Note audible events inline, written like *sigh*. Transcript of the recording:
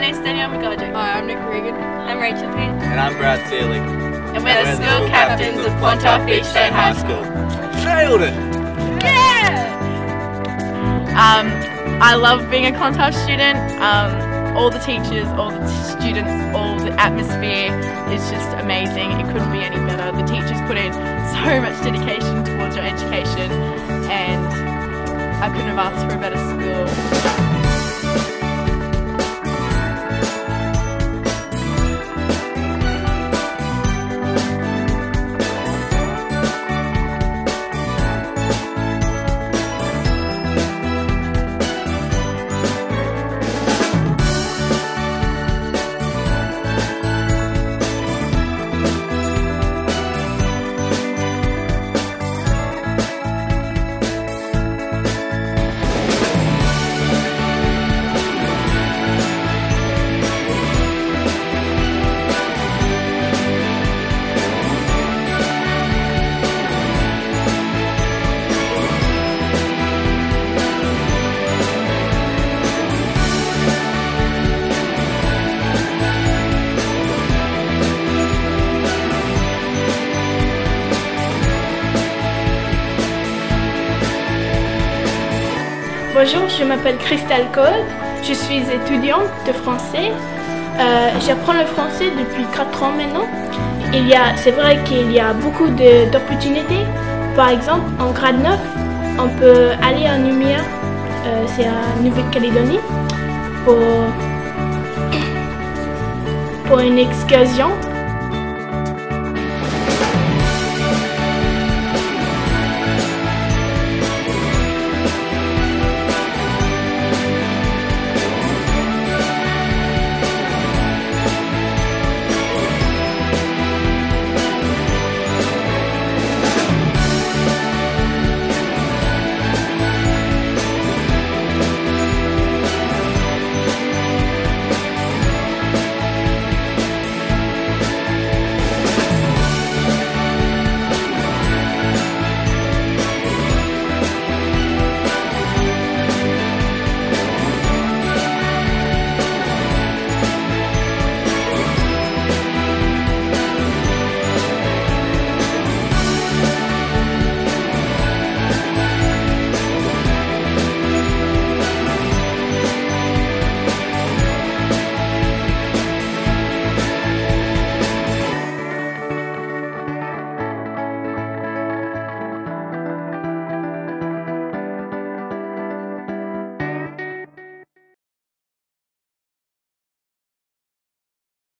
name's Danielle McGodrick. Hi, I'm Nick Regan. I'm Rachel Payne. And I'm Brad Seeley. And we're the school captains of Clontarf Beach State High School. Nailed it! Yeah! Um, I love being a Clontarf student. Um, all the teachers, all the t- students, all the atmosphere is just amazing. It couldn't be any better. The teachers put in so much dedication towards your education and I couldn't have asked for a better school. Bonjour, je m'appelle Christelle Cole, je suis étudiante de français. Euh, J'apprends le français depuis 4 ans maintenant. C'est vrai qu'il y a beaucoup d'opportunités. Par exemple, en grade 9, on peut aller en Numia, euh, c'est à Nouvelle-Calédonie, pour, *coughs* pour une excursion